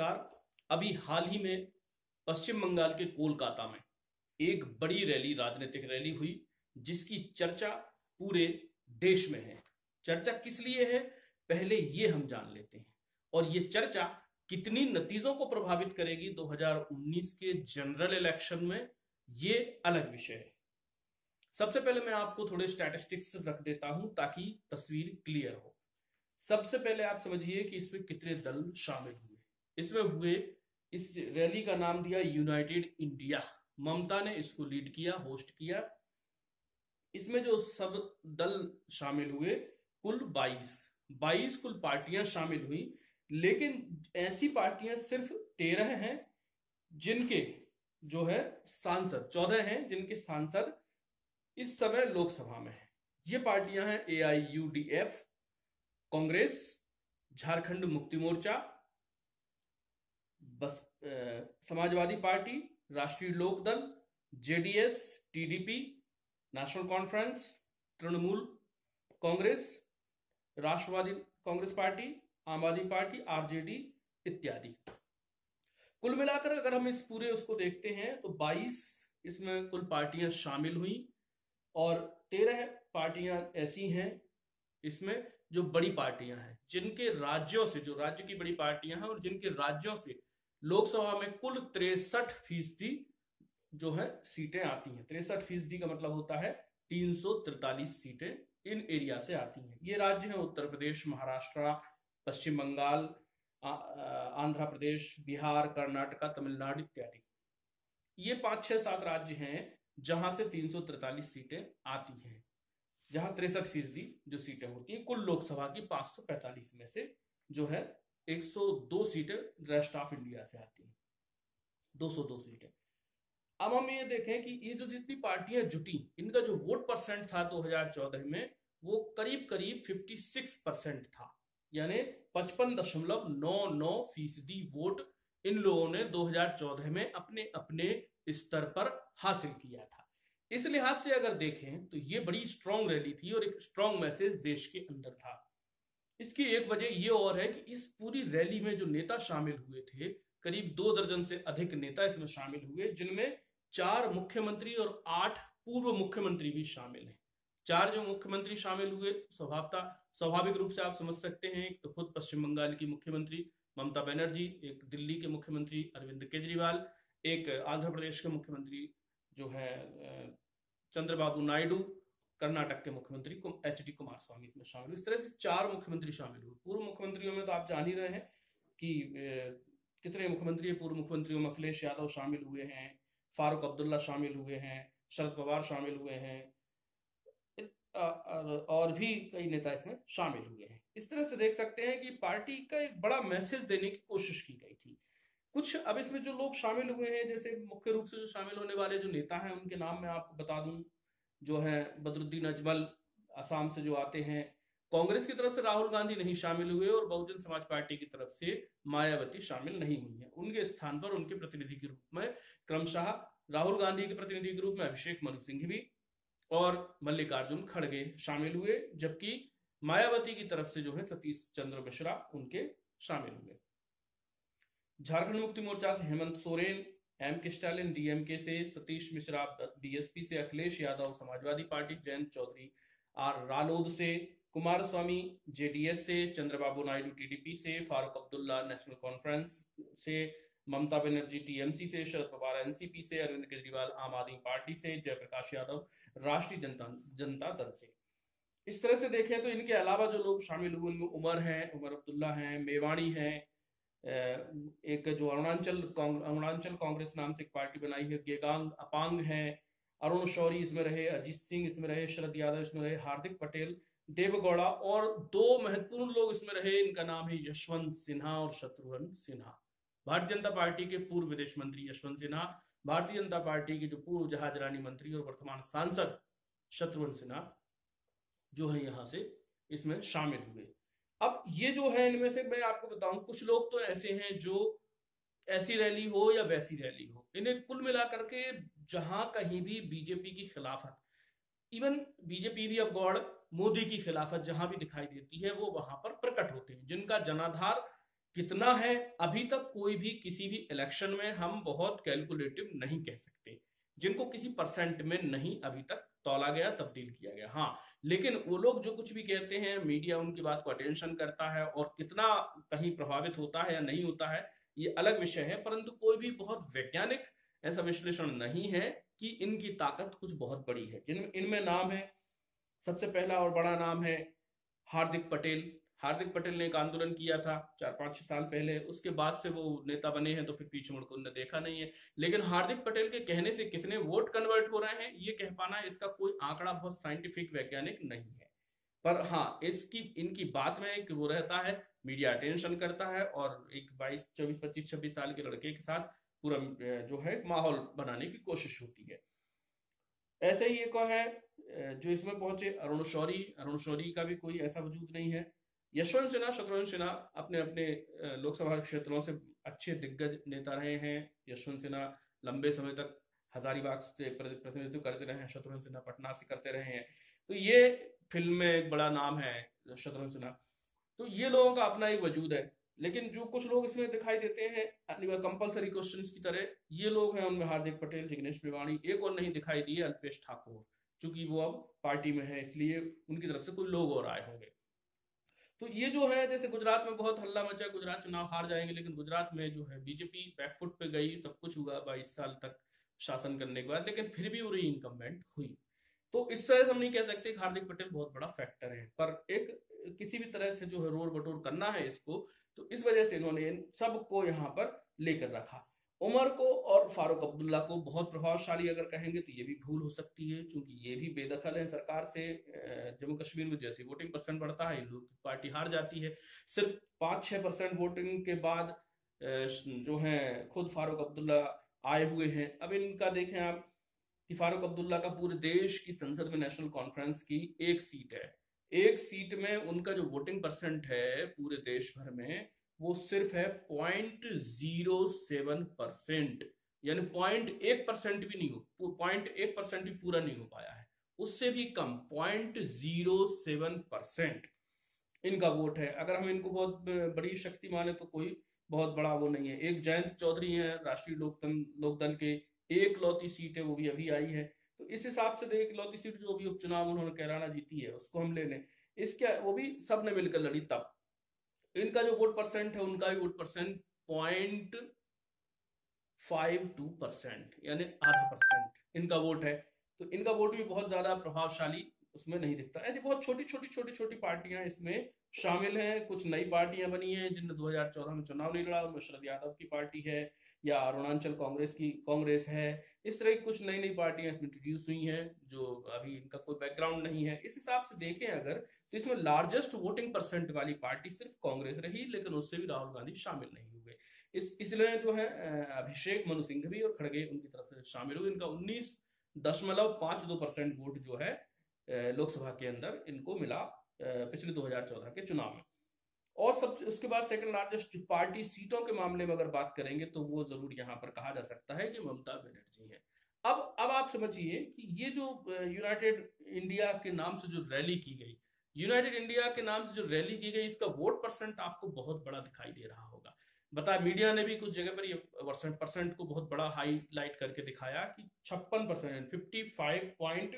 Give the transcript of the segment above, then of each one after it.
नमस्कार अभी हाल ही में पश्चिम बंगाल के कोलकाता में एक बड़ी रैली, राजनीतिक रैली हुई, जिसकी चर्चा पूरे देश में है। चर्चा किस लिए है? पहले ये हम जान लेते हैं। और ये चर्चा कितनी नतीजों को प्रभावित करेगी 2019 के जनरल इलेक्शन में, ये अलग विषय है। सबसे पहले मैं आपको थोड़े स्टैटिस्टिक्स रख देता हूँ ताकि तस्वीर क्लियर हो। सबसे पहले आप समझिए कि इसमें कितने दल शामिल हुए। इसमें हुए, इस रैली का नाम दिया यूनाइटेड इंडिया। ममता ने इसको लीड किया, होस्ट किया। इसमें जो सब दल शामिल हुए, कुल 22 22 कुल पार्टियाँ शामिल हुई, लेकिन ऐसी पार्टियाँ सिर्फ़ तेरह हैं, जिनके जो है सांसद, चौदह हैं, जिनके सांसद इस समय लोकसभा में है। ये पार्टियाँ हैं A I U D F Congress, Jharkhand Mukti Morcha बस Samajwadi Party, Rashtriya Lokdal, JDS, TDP, National Conference, Trinamool Congress, Rashtravadi Congress Party, Aam Aadmi Party, RJD इत्यादि। कुल मिलाकर अगर हम इस पूरे उसको देखते हैं तो 22 इसमें कुल पार्टियाँ शामिल हुई और तेरह पार्टियाँ ऐसी हैं इसमें जो बड़ी पार्टियाँ हैं, जिनके राज्यों से, जो राज्य की बड़ी पार्टियाँ हैं और जिनके राज्यों से लोकसभा में कुल तिरसठ फ़ीसदी जो है सीटें आती हैं। तिरसठ फ़ीसदी का मतलब होता है तीन सीटें इन एरिया से आती हैं। ये राज्य हैं उत्तर प्रदेश, महाराष्ट्र, पश्चिम बंगाल आंध्र प्रदेश, बिहार, कर्नाटका, तमिलनाडु इत्यादि। ये पाँच, छह, सात राज्य हैं जहाँ से तीन सीटें आती हैं। जहाँ तिरसठ फ़ीसदी जो सीटें होती हैं, कुल लोकसभा की 545 में से जो है 102 सीटें रेस्ट ऑफ़ इंडिया से आती हैं। 202 सीटें। अब हम ये देखें कि ये जो जितनी पार्टियाँ जुटी, इनका जो वोट परसेंट था 2014 में, वो करीब करीब 56 परसेंट था। यानी पचपन दशमलव नौ नौ फ़ीसदी वोट इन लोगों ने 2014 में अपने अपने स्तर पर हासिल किया था। इस लिहाज से अगर देखें तो ये बड़ी स्ट्रांग रैली थी और एक स्ट्रांग मैसेज देश के अंदर था। इसकी एक वजह ये और है कि इस पूरी रैली में जो नेता शामिल हुए थे, करीब दो दर्जन से अधिक नेता इसमें शामिल हुए, जिनमें चार मुख्यमंत्री और आठ पूर्व मुख्यमंत्री भी शामिल हैं। चार जो मुख्यमंत्री शामिल हुए, स्वभावता, स्वाभाविक रूप से आप समझ सकते हैं, एक तो खुद पश्चिम बंगाल की मुख्यमंत्री ममता बनर्जी, एक दिल्ली के मुख्यमंत्री अरविंद केजरीवाल, एक आंध्र प्रदेश के मुख्यमंत्री जो है चंद्रबाबू नायडू कर्नाटक के मुख्यमंत्री एच डी कुमार स्वामी इसमें शामिल इस तरह से चार मुख्यमंत्री शामिल हुए। पूर्व मुख्यमंत्रियों में तो आप जान ही रहे हैं कि कितने मुख्यमंत्री पूर्व मुख्यमंत्रियों में अखिलेश यादव शामिल हुए हैं, फारूक अब्दुल्ला शामिल हुए हैं, शरद पवार शामिल हुए हैं और भी कई नेता इसमें शामिल हुए हैं। इस तरह से देख सकते हैं कि पार्टी का एक बड़ा मैसेज देने की कोशिश की गई थी। कुछ अब इसमें जो लोग शामिल हुए हैं, जैसे मुख्य रूप से जो शामिल होने वाले जो नेता हैं, उनके नाम मैं आपको बता दूँ। जो है बदरुद्दीन अजमल असम से जो आते हैं, कांग्रेस की तरफ़ से राहुल गांधी नहीं शामिल हुए और बहुजन समाज पार्टी की तरफ़ से मायावती शामिल नहीं हुई है। उनके स्थान पर उनके प्रतिनिधि के रूप में क्रमशः राहुल गांधी के प्रतिनिधि के रूप में अभिषेक मनु सिंह भी और मल्लिकार्जुन खड़गे शामिल हुए, जबकि मायावती की तरफ़ से जो है सतीश चंद्र मिश्रा उनके शामिल हुए। झारखंड मुक्ति मोर्चा से Hemant Soren M K Stalin DMK से सतीश मिश्रा बीएसपी से अखिलेश यादव, समाजवादी पार्टी जयंत चौधरी, आर. रालोद से कुमार स्वामी जेडीएस से चंद्रबाबू नायडू टीडीपी से फारूक अब्दुल्ला नेशनल कॉन्फ्रेंस से ममता बनर्जी टीएमसी से शरद पवार एनसीपी से अरविंद केजरीवाल, आम आदमी पार्टी से जयप्रकाश यादव, राष्ट्रीय जनता जनता दल से। इस तरह से देखें तो इनके अलावा जो लोग शामिल हुए, उनमें उमर हैं, उमर अब्दुल्ला हैं, मेवाणी हैं एक जो अरुणाचल अरुणाचल कांग्रेस नाम से एक पार्टी बनाई है, गेगांग अपांग है। अरुण शौरी इसमें रहे, अजीत सिंह इसमें रहे, शरद यादव इसमें रहे, हार्दिक पटेल, देवगौड़ा और दो महत्वपूर्ण लोग इसमें रहे, इनका नाम है यशवंत सिन्हा और शत्रुघ्न सिन्हा। भारतीय जनता पार्टी के पूर्व विदेश मंत्री यशवंत सिन्हा, भारतीय जनता पार्टी के जो पूर्व जहाज़ रानी मंत्री और वर्तमान सांसद शत्रुघ्न सिन्हा, जो है यहाँ से इसमें शामिल हुए। अब ये जो है इनमें से मैं आपको बताऊँ, कुछ लोग तो ऐसे हैं जो ऐसी रैली हो या वैसी रैली हो। इन्हें कुल मिलाकर के जहाँ कहीं भी बीजेपी की खिलाफत, इवन बीजेपी भी अब गौड़ मोदी की खिलाफत जहाँ भी दिखाई देती है, वो वहाँ पर प्रकट होते हैं। जिनका जनाधार कितना है, अभी तक कोई भी किसी भी इलेक्शन में हम बहुत कैलकुलेटिव नहीं कह सकते। जिनको किसी परसेंट में नहीं अभी तक तोला गया, तब्दील किया गया। हाँ लेकिन वो लोग जो कुछ भी कहते हैं, मीडिया उनकी बात को अटेंशन करता है और कितना कहीं प्रभावित होता है या नहीं होता है, ये अलग विषय है, परंतु कोई भी बहुत वैज्ञानिक ऐसा विश्लेषण नहीं है कि इनकी ताकत कुछ बहुत बड़ी है। जिन, इनमें नाम है, सबसे पहला और बड़ा नाम है हार्दिक पटेल। हार्दिक पटेल ने एक आंदोलन किया था चार पाँच छह साल पहले, उसके बाद से वो नेता बने हैं तो फिर पीछे मुड़कर उन्होंने देखा नहीं है। लेकिन हार्दिक पटेल के कहने से कितने वोट कन्वर्ट हो रहे हैं, ये कह पाना इसका कोई आंकड़ा बहुत साइंटिफिक वैज्ञानिक नहीं है। पर हाँ इसकी, इनकी बात में कि वो रहता है मीडिया अटेंशन करता है और एक बाईस, चौबीस, पच्चीस, छब्बीस साल के लड़के के साथ पूरा जो है माहौल बनाने की कोशिश होती है। ऐसे ही एक है जो इसमें पहुँचे, अरुण शौरी। अरुण शौरी का भी कोई ऐसा वजूद नहीं है। यशवंत सिन्हा, शत्रुघ्न सिन्हा अपने अपने लोकसभा क्षेत्रों से अच्छे दिग्गज नेता रहे हैं। यशवंत सिन्हा लंबे समय तक हजारीबाग से प्रतिनिधित्व करते रहे हैं, शत्रुघ्न सिन्हा पटना से करते रहे हैं। तो ये फ़िल्म में एक बड़ा नाम है, शत्रुघ्न सिन्हा। तो ये लोगों का अपना एक वजूद है। लेकिन जो कुछ लोग इसमें दिखाई देते हैं कंपलसरी क्वेश्चन की तरह, ये लोग हैं उनमें हार्दिक पटेल, जिग्नेश मेवाणी एक और नहीं दिखाई दिए, अल्पेश ठाकुर। चूँकि वो अब पार्टी में है, इसलिए उनकी तरफ़ से कोई लोग और आए होंगे। तो ये जो है, जैसे गुजरात में बहुत हल्ला मचा, गुजरात चुनाव हार जाएँगे, लेकिन गुजरात में जो है बीजेपी बैकफुट पे गई, सब कुछ हुआ बाईस साल तक शासन करने के बाद, लेकिन फिर भी वो री इनकम्बेंट हुई। तो इस तरह से हम नहीं कह सकते हार्दिक पटेल बहुत बड़ा फैक्टर है, पर एक, किसी भी तरह से जो है रोर बटोर करना है इसको तो इस वजह से इन्होंने सबको यहाँ पर लेकर रखा। उमर को और फारूक अब्दुल्ला को बहुत प्रभावशाली अगर कहेंगे तो ये भी भूल हो सकती है क्योंकि ये भी बेदखल है सरकार से जम्मू कश्मीर में जैसे वोटिंग परसेंट बढ़ता है लोग पार्टी हार जाती है। सिर्फ़ पाँच छह परसेंट वोटिंग के बाद जो है खुद फारूक अब्दुल्ला आए हुए हैं। अब इनका देखें आप कि फारूक अब्दुल्ला का पूरे देश की संसद में नेशनल कॉन्फ्रेंस की एक सीट है। एक सीट में उनका जो वोटिंग परसेंट है पूरे देश भर में वो सिर्फ़ है पॉइंट ज़ीरो सेवन परसेंट यानी पॉइंट एक परसेंट भी नहीं हो पॉइंट एक परसेंट भी पूरा नहीं हो पाया है। उससे भी कम पॉइंट ज़ीरो सेवन परसेंट इनका वोट है। अगर हम इनको बहुत बड़ी शक्ति माने तो कोई बहुत बड़ा वो नहीं है। एक जयंत चौधरी है, राष्ट्रीय लोकतंत्र लोकदल के एक लौती सीट है, वो भी अभी आई है। तो इस हिसाब से देख, लौती सीट जो अभी उपचुनाव उन्होंने कैराना जीती है, उसको हम ले लें। इसके, वो भी सबने मिलकर लड़ी तब। इनका जो वोट परसेंट है, उनका भी vote percent point five two percent, यानी आधा परसेंट इनका वोट है। तो इनका वोट भी बहुत ज़्यादा प्रभावशाली उसमें नहीं दिखता। ऐसी बहुत छोटी छोटी छोटी छोटी पार्टियाँ इसमें शामिल हैं। कुछ नई पार्टियाँ बनी हैं जिनने 2014 में चुनाव नहीं लड़ा। उनमें शरद यादव की पार्टी है या अरुणाचल कांग्रेस की, कांग्रेस है। इस तरह की कुछ नई नई पार्टियाँ इसमें इंट्रोड्यूस हुई हैं, जो अभी इनका कोई बैकग्राउंड नहीं है। इस हिसाब से देखें अगर तो इसमें लार्जेस्ट वोटिंग परसेंट वाली पार्टी सिर्फ़ कांग्रेस रही, लेकिन उससे भी राहुल गांधी शामिल नहीं हुए। इस, इसलिए जो है अभिषेक मनु सिंघवी और खड़गे उनकी तरफ़ से शामिल हुए। इनका उन्नीस दशमलव पाँच दो परसेंट वोट जो है लोकसभा के अंदर इनको मिला पिछले 2014 के चुनाव में। और सब, उसके बाद सेकंड लार्जेस्ट पार्टी सीटों के मामले में अगर बात करेंगे तो वो ज़रूर यहाँ पर कहा जा सकता है कि ममता बनर्जी है। अब अब आप समझिए कि ये जो यूनाइटेड इंडिया के नाम से जो रैली की गई यूनाइटेड इंडिया के नाम से जो रैली की गई, इसका वोट परसेंट आपको बहुत बड़ा दिखाई दे रहा होगा। बताया मीडिया ने भी कुछ जगह पर ये परसेंट परसेंट को बहुत बड़ा हाईलाइट करके दिखाया कि छप्पन percent fifty five point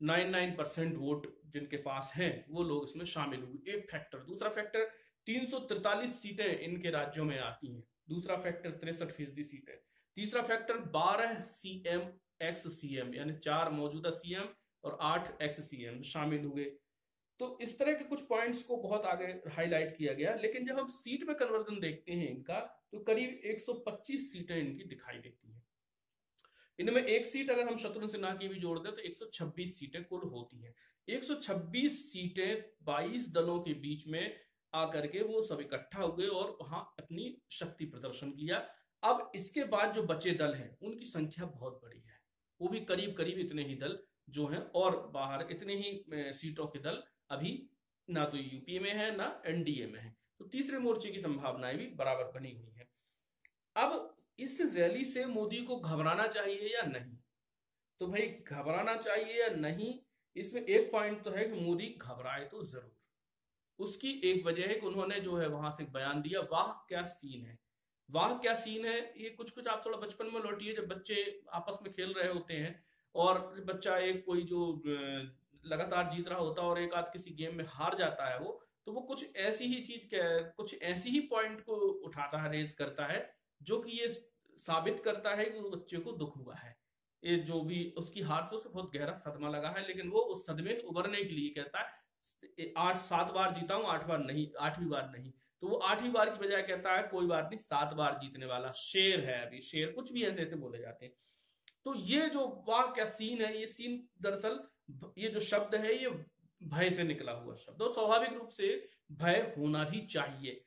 nine nine percent vote जिनके पास हैं, वो लोग इसमें शामिल हुए। एक फैक्टर दूसरा फैक्टर तीन सौ तिरतालीस सीटें इनके राज्यों में आती हैं। दूसरा फैक्टर तिरसठ फ़ीसदी सीटें। तीसरा फैक्टर बारह C M ex C M यानी चार मौजूदा सीएम और आठ एक्स सी एम शामिल हुए। तो इस तरह के कुछ पॉइंट्स को बहुत आगे हाईलाइट किया गया, लेकिन जब हम सीट में कन्वर्जन देखते हैं इनका तो करीब 125 सीटें इनकी दिखाई देती हैं। इनमें एक सीट अगर हम शत्रुघ्न सिन्हा की भी जोड़ दें तो 126 सीटें कुल होती हैं। 126 सीटें 22 दलों के बीच में आकर के वो सब इकट्ठा हुए और वहाँ अपनी शक्ति प्रदर्शन किया। अब इसके बाद जो बचे दल हैं, उनकी संख्या बहुत बड़ी है। वो भी करीब करीब इतने ही दल जो हैं और बाहर इतने ही सीटों के दल अभी ना तो यूपी में है, ना एनडीए में है। तो तीसरे मोर्चे की संभावनाएँ भी बराबर बनी हुई है। अब इस रैली से मोदी को घबराना चाहिए या नहीं? तो भाई, घबराना चाहिए या नहीं, इसमें एक पॉइंट तो है कि मोदी घबराए तो ज़रूर। उसकी एक वजह है कि उन्होंने जो है वहाँ से बयान दिया, वाह क्या सीन है। वाह क्या सीन है, ये कुछ कुछ आप थोड़ा बचपन में लौटिए, जब बच्चे आपस में खेल रहे होते हैं, और बच्चा एक कोई जो लगातार जीत रहा होता और एक आध किसी गेम में हार जाता है वो तो वो कुछ ऐसी ही चीज़ कुछ ऐसी ही पॉइंट को उठाता है रेज करता है, जो कि ये साबित करता है कि उस बच्चे को दुख हुआ है। ये जो भी, उसकी हार से उसे बहुत गहरा सदमा लगा है, लेकिन वो उस सदमे से उबरने के लिए कहता है आठ, सात बार जीता हूँ, आठ बार नहीं, आठवीं बार नहीं। तो वो आठवीं बार की बजाय कहता है, कोई बात नहीं, सात बार जीतने वाला शेर है अभी, शेर कुछ भी ऐसे ऐसे बोले जाते हैं। तो ये जो वाह, क्या सीन है, ये सीन दरअसल ये जो शब्द है, ये भय से निकला हुआ शब्द और स्वाभाविक रूप से भय होना भी चाहिए।